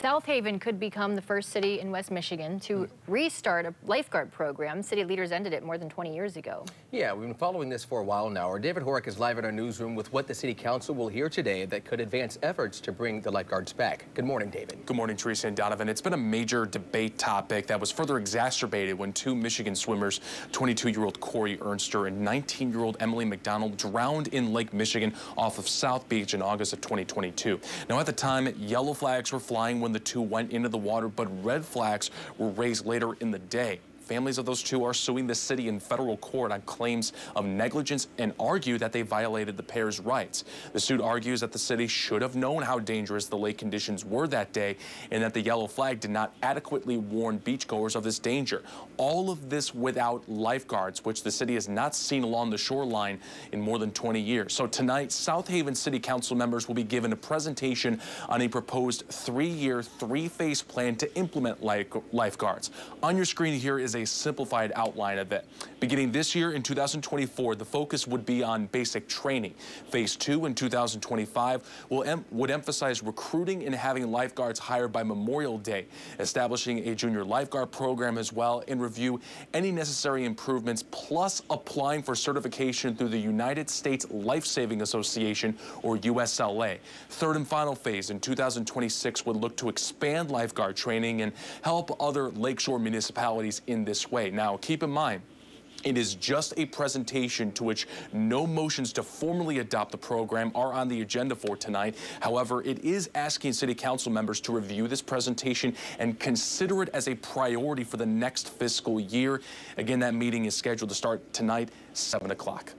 South Haven could become the first city in West Michigan to restart a lifeguard program. City leaders ended it more than 20 years ago. Yeah, we've been following this for a while now. Our David Horek is live in our newsroom with what the City Council will hear today that could advance efforts to bring the lifeguards back. Good morning, David. Good morning, Teresa and Donovan. It's been a major debate topic that was further exacerbated when two Michigan swimmers, 22-year-old Corey Ernster and 19-year-old Emily McDonald, drowned in Lake Michigan off of South Beach in August of 2022. Now, at the time, yellow flags were flying when the two went into the water, but red flags were raised later in the day. Families of those two are suing the city in federal court on claims of negligence and argue that they violated the pair's rights. The suit argues that the city should have known how dangerous the lake conditions were that day and that the yellow flag did not adequately warn beachgoers of this danger. All of this without lifeguards, which the city has not seen along the shoreline in more than 20 years. So tonight, South Haven City Council members will be given a presentation on a proposed three-year, three-phase plan to implement lifeguards. On your screen here is a simplified outline of it. Beginning this year in 2024, the focus would be on basic training. Phase two in 2025 will em would emphasize recruiting and having lifeguards hired by Memorial Day, establishing a junior lifeguard program as well, and review any necessary improvements, plus applying for certification through the United States Life Saving Association, or USLA. Third and final phase in 2026 would look to expand lifeguard training and help other lakeshore municipalities in this way. Now, keep in mind, it is just a presentation to which no motions to formally adopt the program are on the agenda for tonight. However, it is asking City Council members to review this presentation and consider it as a priority for the next fiscal year. Again, that meeting is scheduled to start tonight, 7 o'clock.